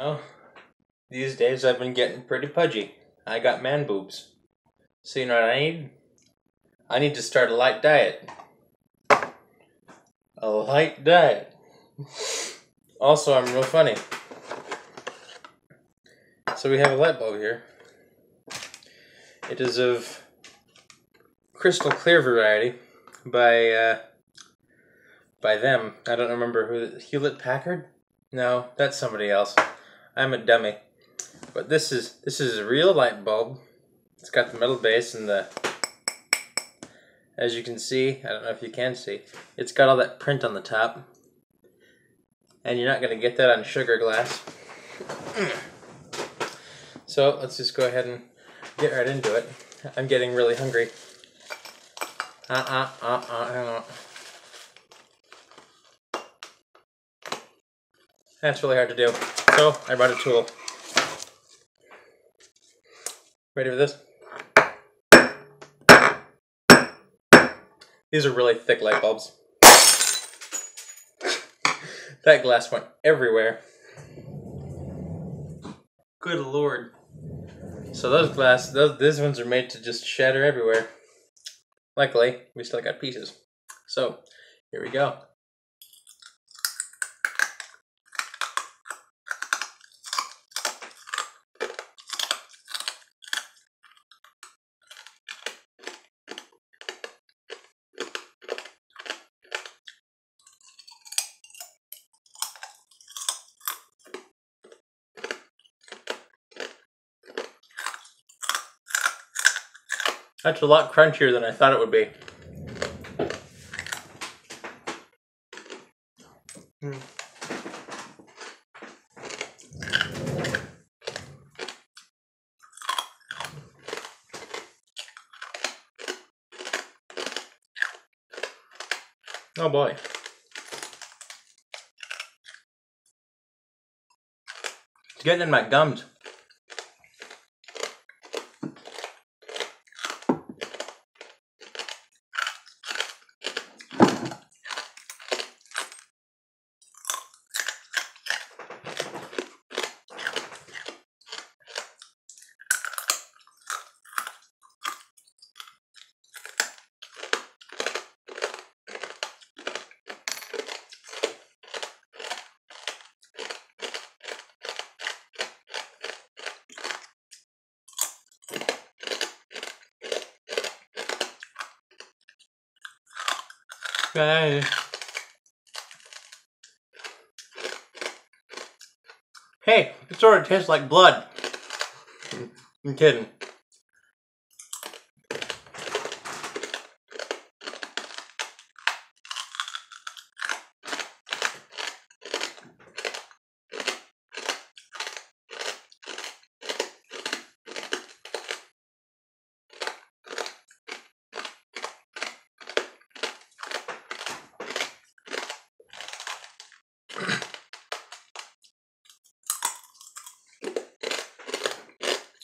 Oh, these days I've been getting pretty pudgy. I got man boobs. So you know what I need? I need to start a light diet. A light diet. Also, I'm real funny. So we have a light bulb here. It is of crystal clear variety by uh, by them. I don't remember who Hewlett Packard. No, that's somebody else. I'm a dummy. But this is this is a real light bulb. It's got the metal base and the as you can see, I don't know if you can see, it's got all that print on the top. And you're not going to get that on sugar glass. So let's just go ahead and get right into it. I'm getting really hungry. Uh uh uh uh. hang on. That's really hard to do. So I brought a tool. Ready for this? These are really thick light bulbs. that glass went everywhere. Good lord. So those glass, those these ones are made to just shatter everywhere. Luckily, we still got pieces. So here we go. That's a lot crunchier than I thought it would be. Hmm. Oh boy. It's getting in my gums. Hey. Hey, it sort of tastes like blood. I'm kidding.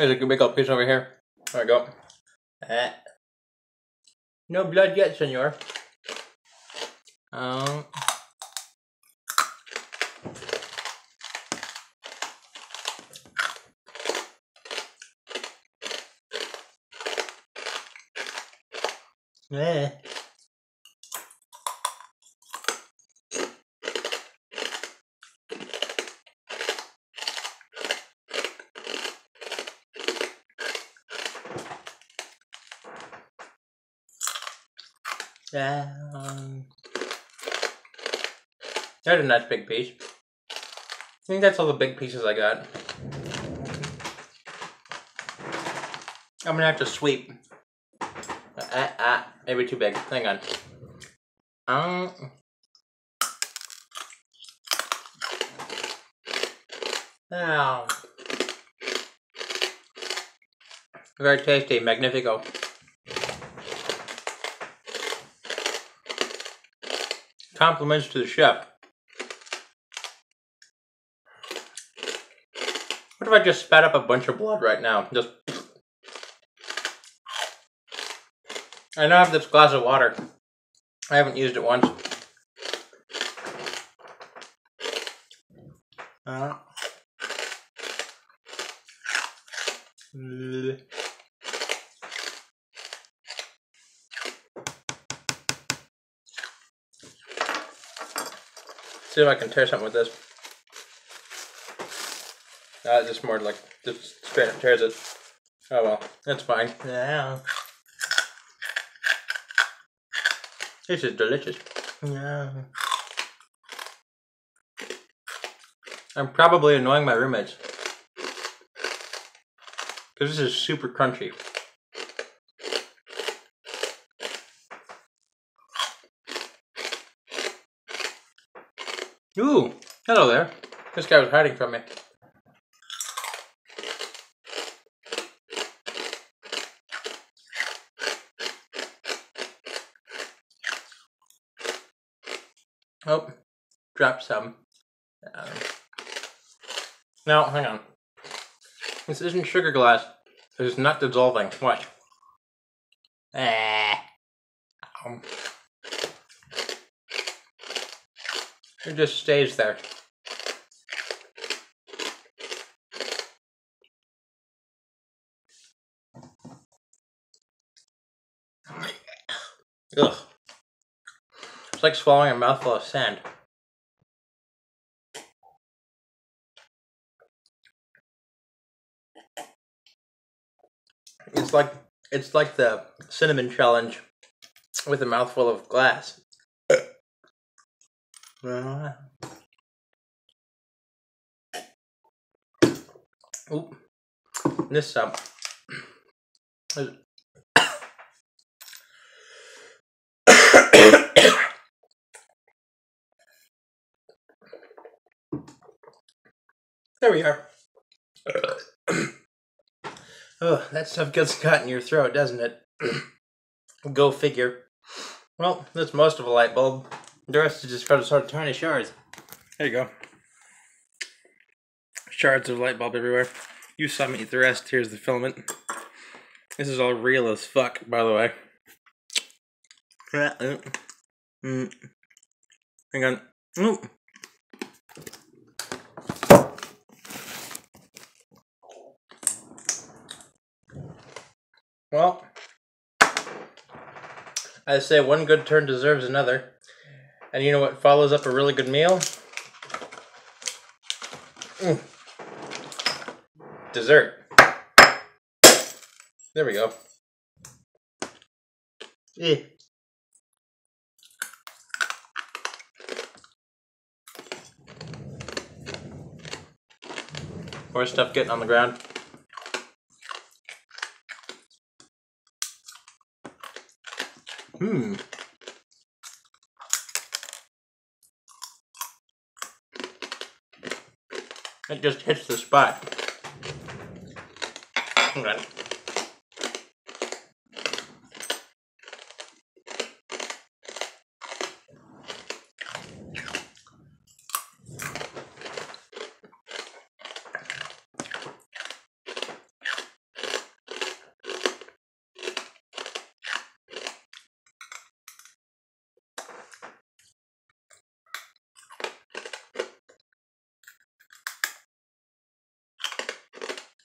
There's a big old piece over here. There we go. No blood yet, senor. Um. Eh. Um, a nice big piece. I think that's all the big pieces I got. I'm gonna have to sweep. Ah, ah, maybe too big. Hang on. Um. Ow. Very tasty, magnifico. Compliments to the chef. What if I just spat up a bunch of blood right now? Just. I now have this glass of water. I haven't used it once. Uh. Mm. See if I can tear something with this. Uh, just more like just straight up tears it. Oh well, that's fine. Yeah. This is delicious. Yeah. I'm probably annoying my roommates. Because this is super crunchy. Ooh, hello there. This guy was hiding from me. Oh, drop some. Um, now, hang on. This isn't sugar glass. It is not dissolving. Watch. Ah. Um, it just stays there. Ugh. It's like swallowing a mouthful of sand. It's like it's like the cinnamon challenge with a mouthful of glass. Oop. This um There we are. oh, that stuff gets caught in your throat, doesn't it? Go figure. Well, that's most of a light bulb. The rest is just got sort of tiny shards. There you go. Shards of light bulb everywhere. You saw me eat the rest. Here's the filament. This is all real as fuck, by the way. Mm. Hang on. Ooh. Well, I say one good turn deserves another. And you know what follows up a really good meal? Mm. Dessert. There we go. Eh. More stuff getting on the ground. Hmm. It just hits the spot.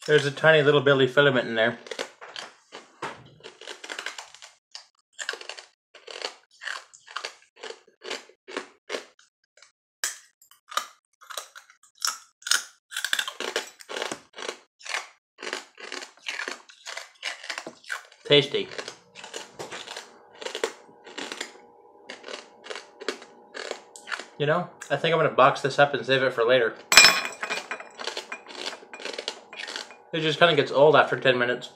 There's a tiny little Billy filament in there. Tasty. You know, I think I'm gonna box this up and save it for later. It just kind of gets old after 10 minutes.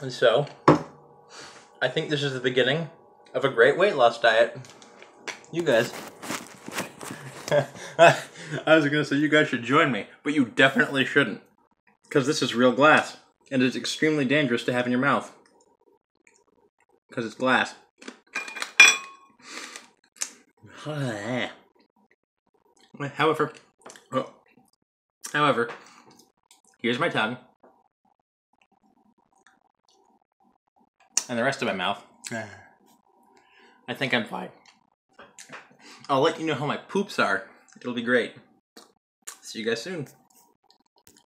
And so, I think this is the beginning of a great weight loss diet. You guys. I was gonna say you guys should join me, but you definitely shouldn't. Because this is real glass and it's extremely dangerous to have in your mouth because it's glass. However, oh, however, here's my tongue. and the rest of my mouth, I think I'm fine. I'll let you know how my poops are. It'll be great. See you guys soon.